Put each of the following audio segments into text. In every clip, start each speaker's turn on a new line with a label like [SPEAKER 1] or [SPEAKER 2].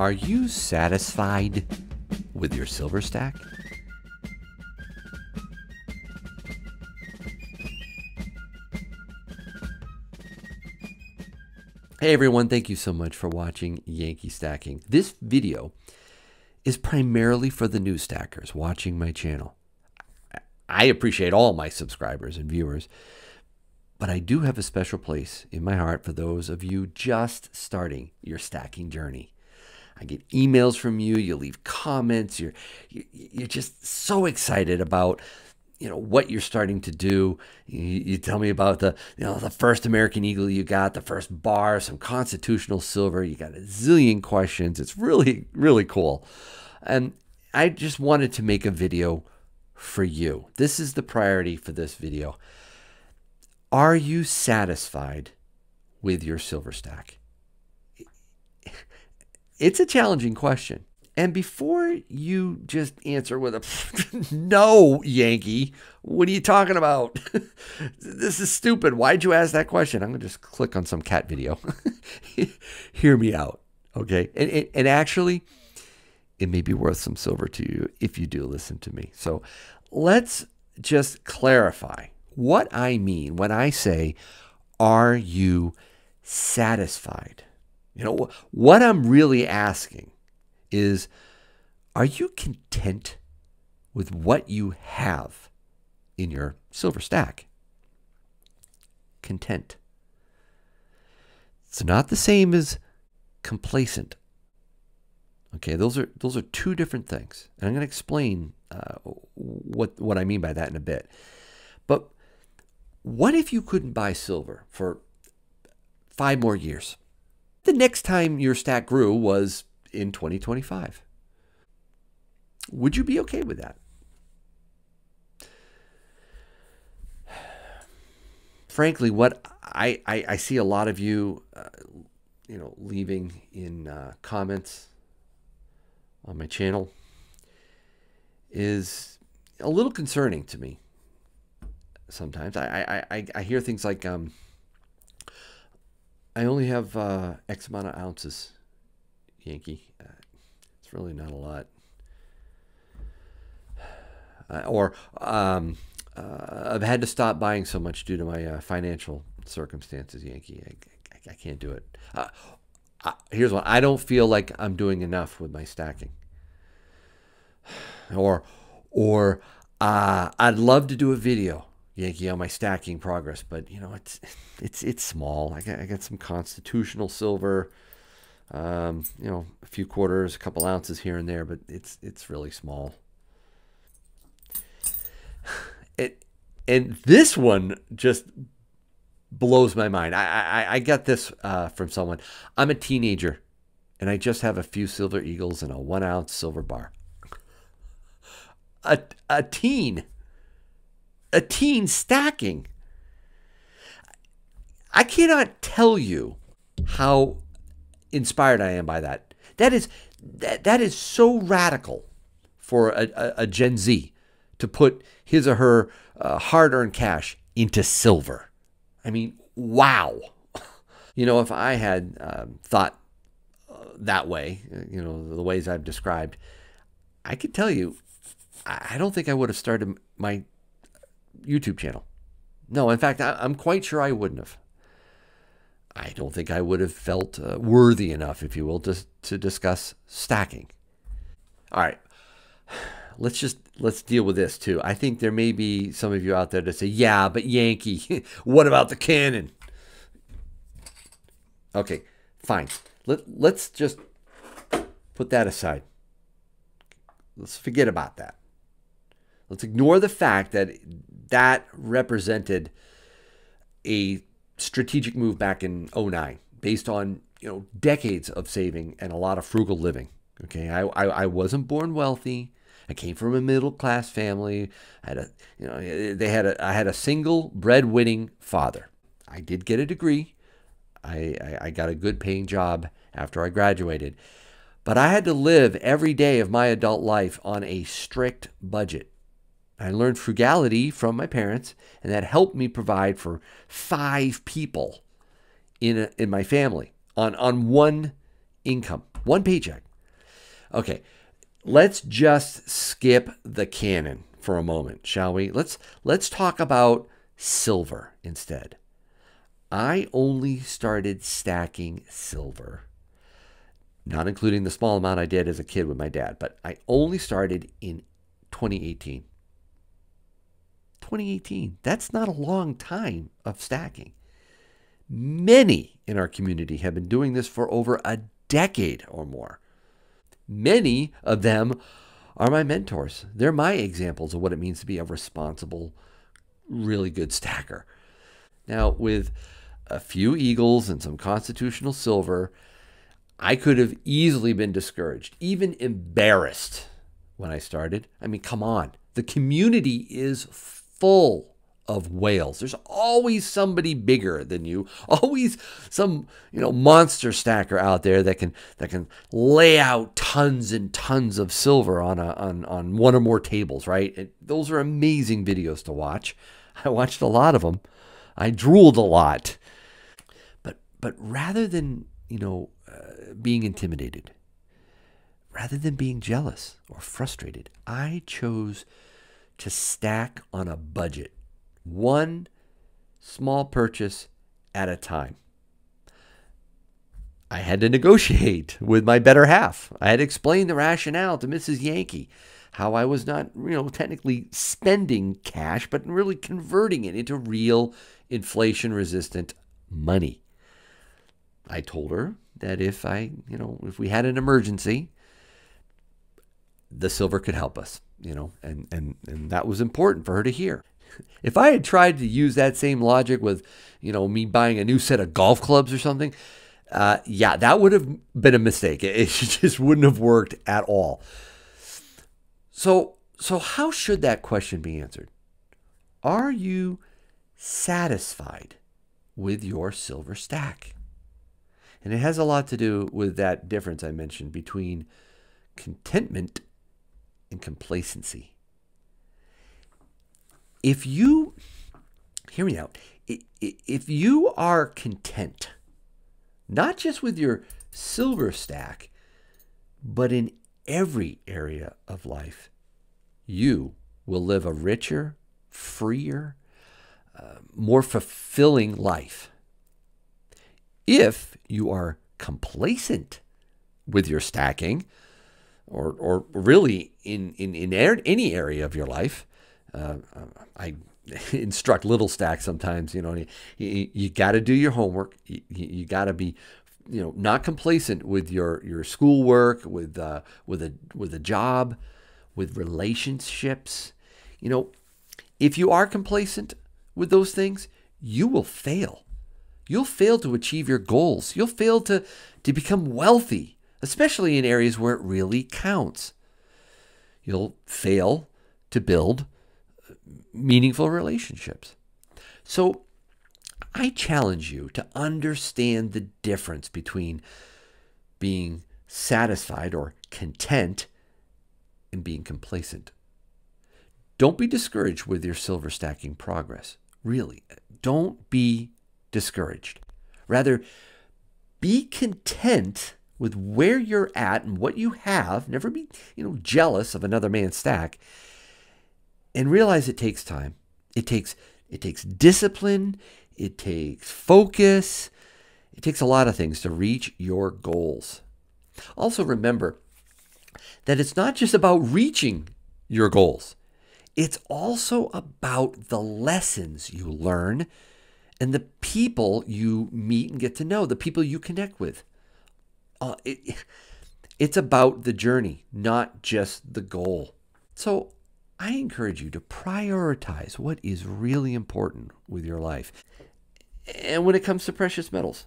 [SPEAKER 1] Are you satisfied with your silver stack? Hey everyone, thank you so much for watching Yankee Stacking. This video is primarily for the new stackers watching my channel. I appreciate all my subscribers and viewers, but I do have a special place in my heart for those of you just starting your stacking journey. I get emails from you, you leave comments, you're you're just so excited about you know what you're starting to do. You, tell me about the you know the first American Eagle you got, the first bar, some constitutional silver. You got a zillion questions. It's really really cool, and I just wanted to make a video for you. This is the priority for this video. Are you satisfied with your silver stack? It's a challenging question. And before you just answer with a no, Yankee, what are you talking about? this is stupid. Why'd you ask that question? I'm going to just click on some cat video. Hear me out. Okay. And, and, and actually, it may be worth some silver to you if you do listen to me. So let's just clarify what I mean when I say, Are you satisfied? You know, what I'm really asking is Are you content with what you have in your silver stack? Content. It's not the same as complacent. Okay, those are those are two different things, and I'm going to explain uh, what what I mean by that in a bit. But what if you couldn't buy silver for five more years? The next time your stack grew was in 2025. Would you be okay with that? Frankly, what I, I, I see a lot of you, uh, you know, leaving in uh, comments on my channel is a little concerning to me. Sometimes I I, I, I hear things like um, I only have uh, X amount of ounces Yankee. Uh, it's really not a lot. Uh, or um, uh, I've had to stop buying so much due to my uh, financial circumstances, Yankee. I, I, I can't do it. Uh, here's one. I don't feel like I'm doing enough with my stacking. Or, or I'd love to do a video, Yankee, on my stacking progress, but you know it's it's it's small. I got I got some constitutional silver um, you know, a few quarters, a couple ounces here and there, but it's it's really small. It and this one just blows my mind. I I, I got this uh, from someone. I'm a teenager, and I just have a few silver eagles and a one ounce silver bar. A a teen, a teen stacking. I cannot tell you how inspired I am by that. That is that, that is so radical for a, a, a Gen Z to put his or her uh, hard-earned cash into silver. I mean, wow. You know, if I had um, thought uh, that way, you know, the ways I've described, I could tell you, I don't think I would have started my YouTube channel. No, in fact, I, I'm quite sure I wouldn't have. I don't think I would have felt uh, worthy enough, if you will, to, to discuss stacking. All right, let's just let's deal with this too. I think there may be some of you out there that say, "Yeah, but Yankee, what about the cannon?" Okay, fine. Let let's just put that aside. Let's forget about that. Let's ignore the fact that that represented a strategic move back in 09 based on you know decades of saving and a lot of frugal living. Okay, I, I, I wasn't born wealthy. I came from a middle class family. I had a you know they had a I had a single breadwinning father. I did get a degree. I, I, I got a good paying job after I graduated. But I had to live every day of my adult life on a strict budget. I learned frugality from my parents, and that helped me provide for five people in, a, in my family on, on one income, one paycheck. Okay, let's just skip the canon for a moment, shall we? Let's let's talk about silver instead. I only started stacking silver, not including the small amount I did as a kid with my dad, but I only started in 2018. 2018. That's not a long time of stacking. Many in our community have been doing this for over a decade or more. Many of them are my mentors. They're my examples of what it means to be a responsible, really good stacker. Now, with a few eagles and some constitutional silver, I could have easily been discouraged, even embarrassed when I started. I mean, come on. The community is full of whales. There's always somebody bigger than you, always some, you know, monster stacker out there that can that can lay out tons and tons of silver on a on on one or more tables, right? And those are amazing videos to watch. I watched a lot of them. I drooled a lot. But but rather than, you know, uh, being intimidated, rather than being jealous or frustrated, I chose to stack on a budget, one small purchase at a time. I had to negotiate with my better half. I had to explain the rationale to Mrs. Yankee, how I was not, you know, technically spending cash, but really converting it into real inflation resistant money. I told her that if I, you know, if we had an emergency, the silver could help us you know, and, and, and that was important for her to hear. If I had tried to use that same logic with, you know, me buying a new set of golf clubs or something, uh, yeah, that would have been a mistake. It, it just wouldn't have worked at all. So, so how should that question be answered? Are you satisfied with your silver stack? And it has a lot to do with that difference I mentioned between contentment and complacency. If you, hear me out, if you are content, not just with your silver stack, but in every area of life, you will live a richer, freer, uh, more fulfilling life. If you are complacent with your stacking, or, or really in, in, in any area of your life. Uh, I instruct little stack sometimes, you know, you, you, got to do your homework. You, you got to be, you know, not complacent with your, your schoolwork, with, uh, with, a, with a job, with relationships. You know, if you are complacent with those things, you will fail. You'll fail to achieve your goals. You'll fail to, to become wealthy especially in areas where it really counts. You'll fail to build uh, meaningful relationships. So I challenge you to understand the difference between being satisfied or content and being complacent. Don't be discouraged with your silver stacking progress. Really, don't be discouraged. Rather, be content with where you're at and what you have. Never be, you know, jealous of another man's stack. And realize it takes time. It takes it takes discipline, it takes focus, it takes a lot of things to reach your goals. Also remember that it's not just about reaching your goals. It's also about the lessons you learn and the people you meet and get to know, the people you connect with uh, it, it's about the journey, not just the goal. So I encourage you to prioritize what is really important with your life. And when it comes to precious metals,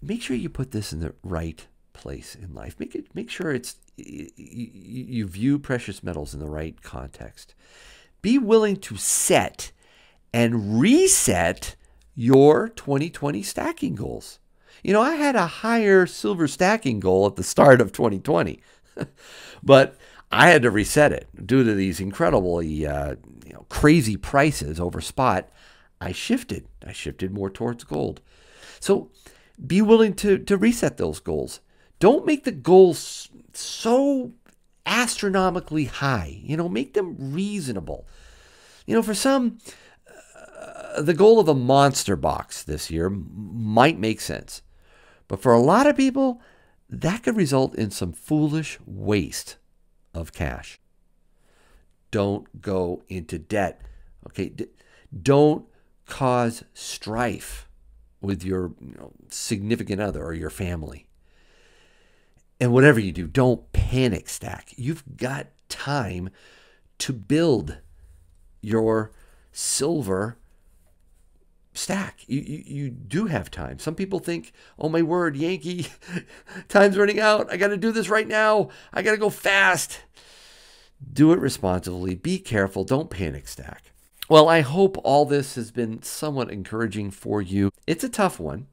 [SPEAKER 1] make sure you put this in the right place in life. Make it make sure it's you, you view precious metals in the right context. Be willing to set and reset your 2020 stacking goals. You know, I had a higher silver stacking goal at the start of 2020, but I had to reset it due to these incredibly uh, you know, crazy prices over spot. I shifted. I shifted more towards gold. So be willing to, to reset those goals. Don't make the goals so astronomically high. You know, make them reasonable. You know, for some, uh, the goal of a monster box this year might make sense. But for a lot of people, that could result in some foolish waste of cash. Don't go into debt. Okay, don't cause strife with your you know, significant other or your family. And whatever you do, don't panic stack. You've got time to build your silver stack. You, you, you do have time. Some people think, oh my word, Yankee, time's running out. I got to do this right now. I got to go fast. Do it responsibly. Be careful. Don't panic stack. Well, I hope all this has been somewhat encouraging for you. It's a tough one.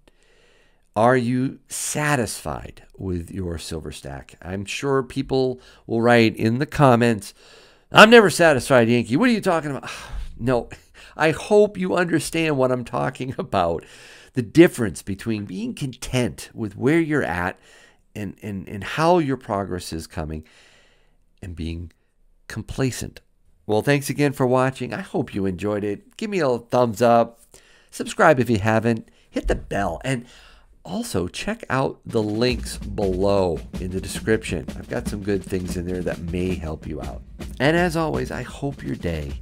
[SPEAKER 1] Are you satisfied with your silver stack? I'm sure people will write in the comments, I'm never satisfied, Yankee. What are you talking about? No, I hope you understand what I'm talking about. The difference between being content with where you're at and, and, and how your progress is coming and being complacent. Well, thanks again for watching. I hope you enjoyed it. Give me a thumbs up. Subscribe if you haven't. Hit the bell. And also check out the links below in the description. I've got some good things in there that may help you out. And as always, I hope your day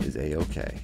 [SPEAKER 1] is a-okay.